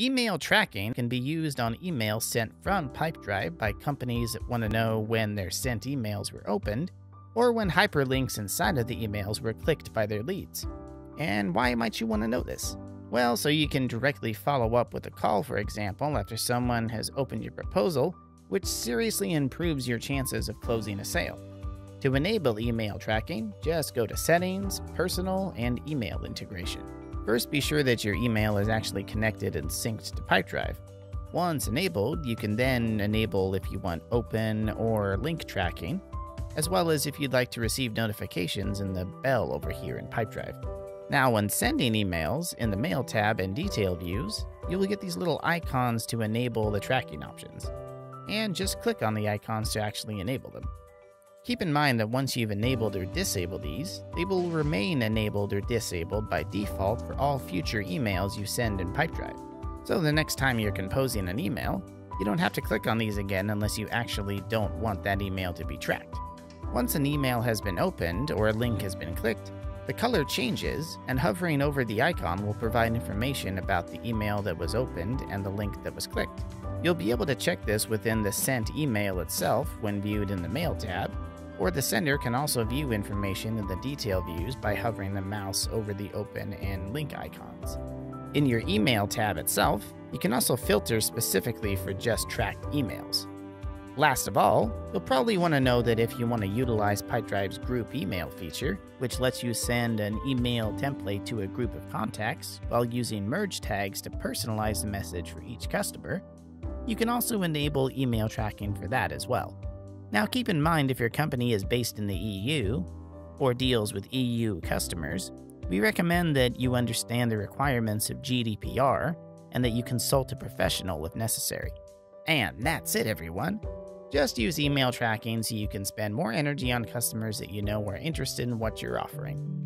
Email tracking can be used on emails sent from Pipedrive by companies that want to know when their sent emails were opened or when hyperlinks inside of the emails were clicked by their leads. And why might you want to know this? Well, so you can directly follow up with a call, for example, after someone has opened your proposal, which seriously improves your chances of closing a sale. To enable email tracking, just go to Settings, Personal, and Email Integration. First, be sure that your email is actually connected and synced to Pipedrive. Once enabled, you can then enable if you want open or link tracking, as well as if you'd like to receive notifications in the bell over here in Pipedrive. Now, when sending emails in the Mail tab and Detail views, you will get these little icons to enable the tracking options. And just click on the icons to actually enable them. Keep in mind that once you've enabled or disabled these, they will remain enabled or disabled by default for all future emails you send in Pipedrive. So the next time you're composing an email, you don't have to click on these again unless you actually don't want that email to be tracked. Once an email has been opened or a link has been clicked, the color changes, and hovering over the icon will provide information about the email that was opened and the link that was clicked. You'll be able to check this within the sent email itself when viewed in the Mail tab, or the sender can also view information in the detail views by hovering the mouse over the open and link icons. In your email tab itself, you can also filter specifically for just tracked emails. Last of all, you'll probably want to know that if you want to utilize Pipedrive's group email feature, which lets you send an email template to a group of contacts while using merge tags to personalize the message for each customer, you can also enable email tracking for that as well. Now, keep in mind if your company is based in the EU or deals with EU customers, we recommend that you understand the requirements of GDPR and that you consult a professional if necessary. And that's it, everyone. Just use email tracking so you can spend more energy on customers that you know are interested in what you're offering.